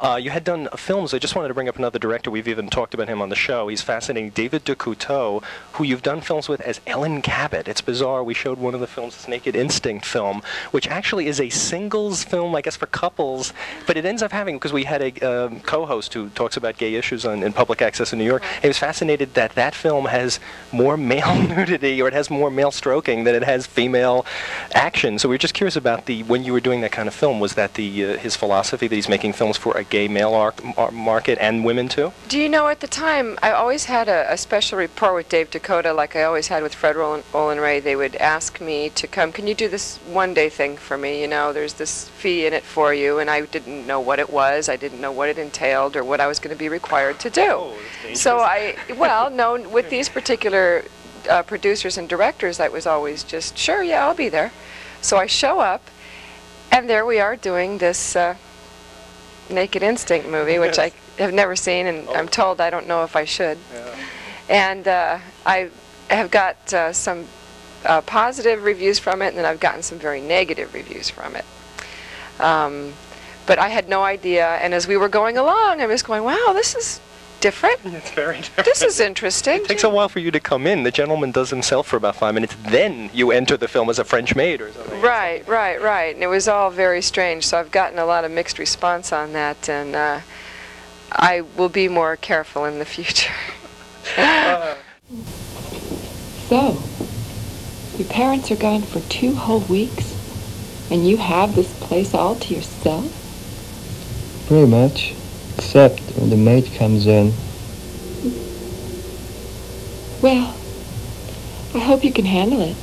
Uh, you had done films. I just wanted to bring up another director. We've even talked about him on the show. He's fascinating. David DeCouteau, who you've done films with as Ellen Cabot. It's bizarre. We showed one of the films, this Naked Instinct film, which actually is a singles film, I guess, for couples. But it ends up having, because we had a um, co-host who talks about gay issues on, in public access in New York. He was fascinated that that film has more male nudity, or it has more male stroking than it has female action. So we were just curious about the when you were doing that kind of film. Was that the uh, his philosophy that he's making films for a gay male arc, ar- market and women too? Do you know at the time I always had a, a special rapport with Dave DeCouteau, like I always had with Fred Olen, Olen Ray. They would ask me to come. Can you do this one day thing for me? You know, there's this fee in it for you, and I didn't know what it was. I didn't know what it entailed or what I was going to be required to do. Oh, so I, well, no, with these particular uh, producers and directors, I was always just sure, yeah, I'll be there. So I show up, and there we are doing this uh, Naked Instinct movie, which I have never seen, and I'm told I don't know if I should. And uh, I have got uh, some uh, positive reviews from it, and then I've gotten some very negative reviews from it. Um, but I had no idea, and as we were going along, I was going, wow, this is different. It's very different. This is interesting. It takes a while for you to come in. The gentleman does himself for about five minutes. Then you enter the film as a French maid or something. Right, right, right. And it was all very strange. So I've gotten a lot of mixed response on that, and uh, I will be more careful in the future. So, your parents are gone for two whole weeks, and you have this place all to yourself? Pretty much. Except when the maid comes in. Well, I hope you can handle it.